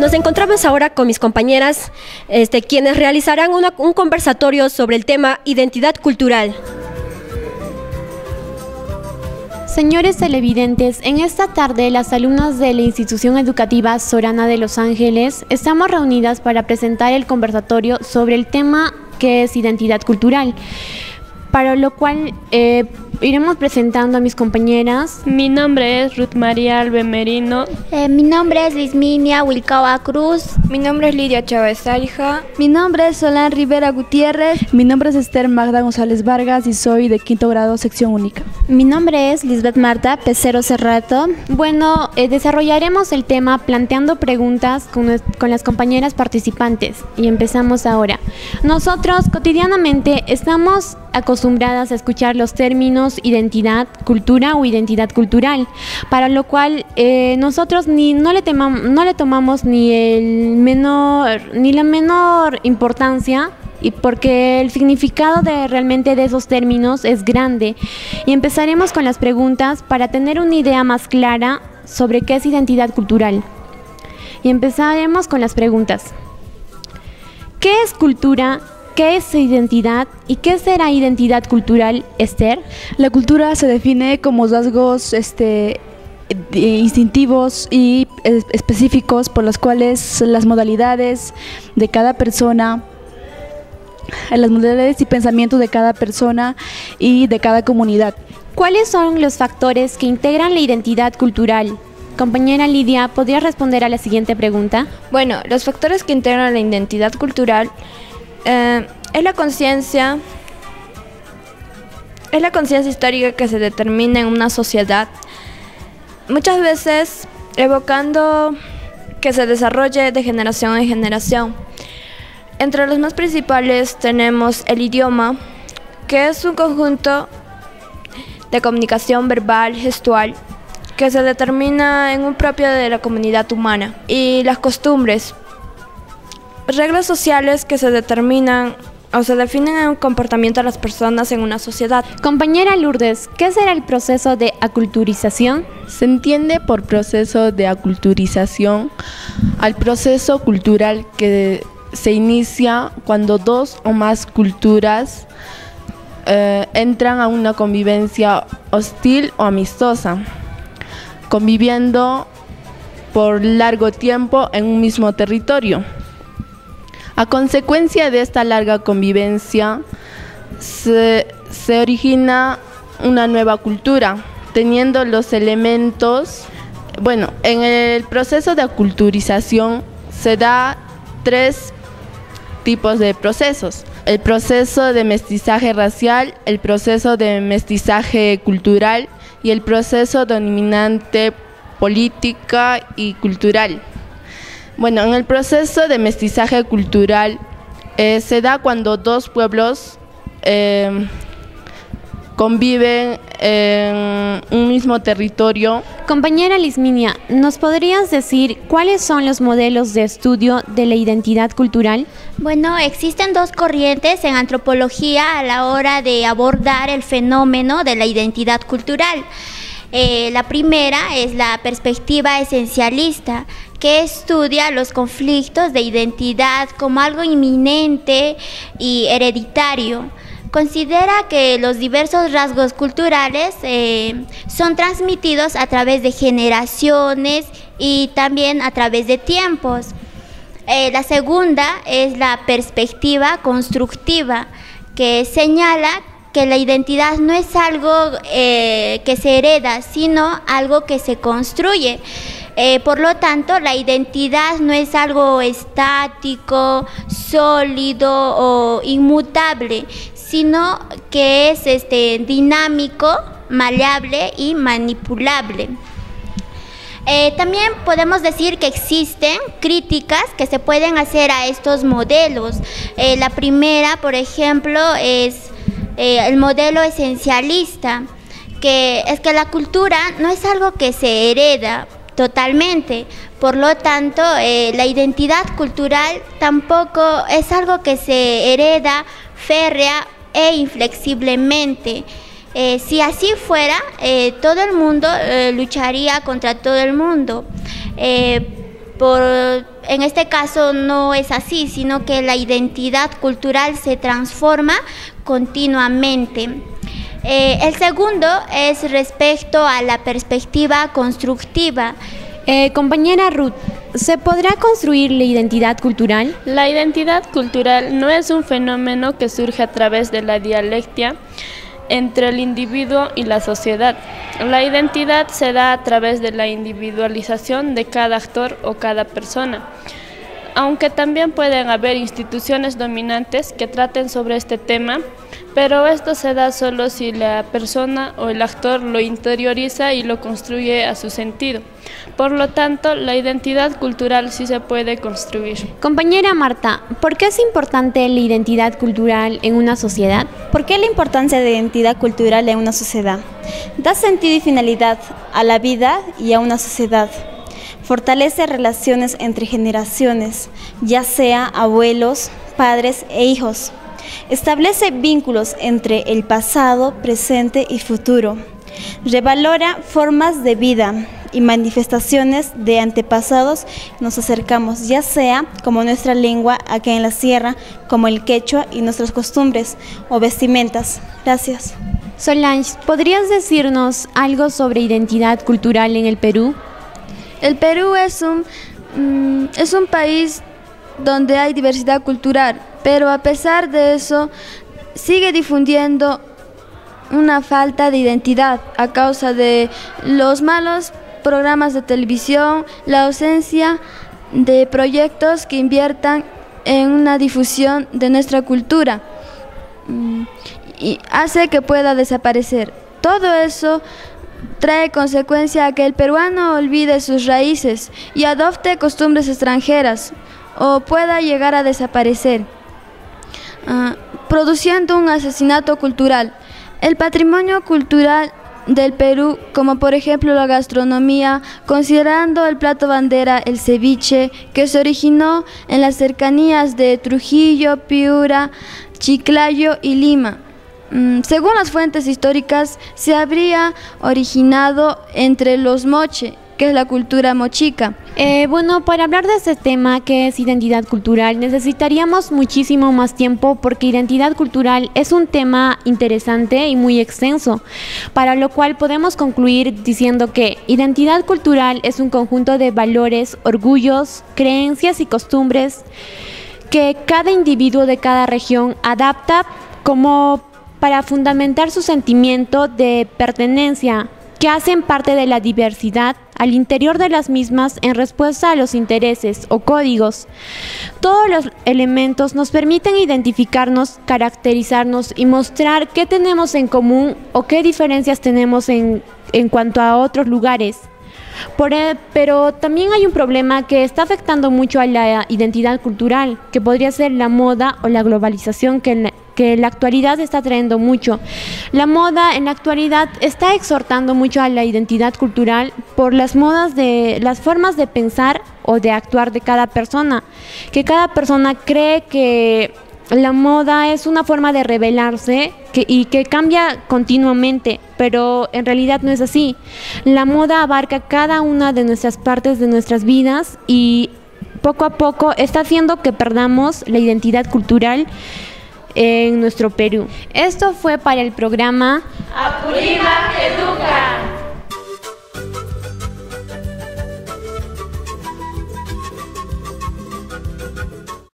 Nos encontramos ahora con mis compañeras, este, quienes realizarán un conversatorio sobre el tema identidad cultural. Señores televidentes, en esta tarde las alumnas de la institución educativa Sorana de Los Ángeles estamos reunidas para presentar el conversatorio sobre el tema que es identidad cultural, para lo cual eh, iremos presentando a mis compañeras. Mi nombre es Ruth María Albemerino. Eh, mi nombre es Lisminia Wilcaba Cruz. Mi nombre es Lidia Chávez Alja. Mi nombre es Solán Rivera Gutiérrez. Mi nombre es Esther Magda González Vargas y soy de quinto grado, sección única. Mi nombre es Lisbeth Marta Pecero Cerrato. Bueno, eh, desarrollaremos el tema planteando preguntas con, con las compañeras participantes y empezamos ahora. Nosotros cotidianamente estamos acostumbradas a escuchar los términos identidad, cultura o identidad cultural, para lo cual eh, nosotros ni no le, tomamos ni el menor ni la menor importancia y porque el significado de realmente de esos términos es grande. Y empezaremos con las preguntas para tener una idea más clara sobre qué es identidad cultural. Y empezaremos con las preguntas. ¿Qué es cultura ¿Qué es identidad y qué será identidad cultural, Esther? La cultura se define como rasgos este, instintivos y específicos por los cuales las modalidades de cada persona, las modalidades y pensamientos de cada persona y de cada comunidad. ¿Cuáles son los factores que integran la identidad cultural? Compañera Lidia, ¿podría responder a la siguiente pregunta? Bueno, los factores que integran la identidad cultural eh, es la conciencia es la conciencia histórica que se determina en una sociedad, muchas veces evocando que se desarrolle de generación en generación. Entre los más principales tenemos el idioma, que es un conjunto de comunicación verbal, gestual, que se determina en un propio de la comunidad humana, y las costumbres, reglas sociales que se determinan o se definen en un comportamiento de las personas en una sociedad. Compañera Lourdes, ¿qué será el proceso de aculturización? Se entiende por proceso de aculturización al proceso cultural que se inicia cuando dos o más culturas eh, entran a una convivencia hostil o amistosa, conviviendo por largo tiempo en un mismo territorio. A consecuencia de esta larga convivencia, se, origina una nueva cultura, teniendo los elementos, bueno, en el proceso de aculturización se da tres tipos de procesos. El proceso de mestizaje racial, el proceso de mestizaje cultural y el proceso dominante política y cultural. Bueno, en el proceso de mestizaje cultural eh, se da cuando dos pueblos em, conviven en un mismo territorio. Compañera Lisminia, ¿nos podrías decir cuáles son los modelos de estudio de la identidad cultural? Bueno, existen dos corrientes en antropología a la hora de abordar el fenómeno de la identidad cultural. Eh, la primera es la perspectiva esencialista, que estudia los conflictos de identidad como algo inminente y hereditario. Considera que los diversos rasgos culturales eh, son transmitidos a través de generaciones y también a través de tiempos. Eh, la segunda es la perspectiva constructiva, que señala que la identidad no es algo eh, que se hereda, sino algo que se construye. Eh, por lo tanto, la identidad no es algo estático, sólido o inmutable, sino que es este, dinámico, maleable y manipulable. Eh, también podemos decir que existen críticas que se pueden hacer a estos modelos. la primera, por ejemplo, es eh, el modelo esencialista, que es que la cultura no es algo que se hereda totalmente, por lo tanto eh, la identidad cultural tampoco es algo que se hereda férrea e inflexiblemente. Eh, si así fuera, todo el mundo lucharía contra todo el mundo. Por, en este caso no es así, sino que la identidad cultural se transforma continuamente. Eh, el segundo es respecto a la perspectiva constructiva. Eh, compañera Ruth, ¿se podrá construir la identidad cultural? La identidad cultural no es un fenómeno que surge a través de la dialectia entre el individuo y la sociedad. La identidad se da a través de la individualización de cada actor o cada persona aunque también pueden haber instituciones dominantes que traten sobre este tema, pero esto se da solo si la persona o el actor lo interioriza y lo construye a su sentido. Por lo tanto, la identidad cultural sí se puede construir. Compañera Marta, ¿por qué es importante la identidad cultural en una sociedad? ¿Por qué la importancia de la identidad cultural en una sociedad? Da sentido y finalidad a la vida y a una sociedad fortalece relaciones entre generaciones, ya sea abuelos, padres e hijos. Establece vínculos entre el pasado, presente y futuro. Revalora formas de vida y manifestaciones de antepasados. Nos acercamos, ya sea como nuestra lengua acá en la sierra, como el quechua y nuestras costumbres o vestimentas. Gracias. Solange, ¿podrías decirnos algo sobre identidad cultural en el Perú? El Perú es un, mm, es un país donde hay diversidad cultural, pero a pesar de eso sigue difundiendo una falta de identidad a causa de los malos programas de televisión, la ausencia de proyectos que inviertan en una difusión de nuestra cultura mm, y hace que pueda desaparecer. Todo eso trae consecuencia a que el peruano olvide sus raíces y adopte costumbres extranjeras o pueda llegar a desaparecer, ah, produciendo un asesinato cultural. El patrimonio cultural del Perú, como por ejemplo la gastronomía, considerando el plato bandera, el ceviche, que se originó en las cercanías de Trujillo, Piura, Chiclayo y Lima según las fuentes históricas, se habría originado entre los moche, que es la cultura mochica. Eh, bueno, para hablar de este tema que es identidad cultural, necesitaríamos muchísimo más tiempo porque identidad cultural es un tema interesante y muy extenso, para lo cual podemos concluir diciendo que identidad cultural es un conjunto de valores, orgullos, creencias y costumbres que cada individuo de cada región adapta como para fundamentar su sentimiento de pertenencia, que hacen parte de la diversidad al interior de las mismas en respuesta a los intereses o códigos. Todos los elementos nos permiten identificarnos, caracterizarnos y mostrar qué tenemos en común o qué diferencias tenemos en, en cuanto a otros lugares. E, pero también hay un problema que está afectando mucho a la identidad cultural, que podría ser la moda o la globalización que que la actualidad está trayendo mucho. La moda en la actualidad está exhortando mucho a la identidad cultural por las modas de las formas de pensar o de actuar de cada persona, que cada persona cree que la moda es una forma de revelarse y que cambia continuamente, pero en realidad no es así. La moda abarca cada una de nuestras partes de nuestras vidas y poco a poco está haciendo que perdamos la identidad cultural en nuestro Perú. Esto fue para el programa Apurima Educa.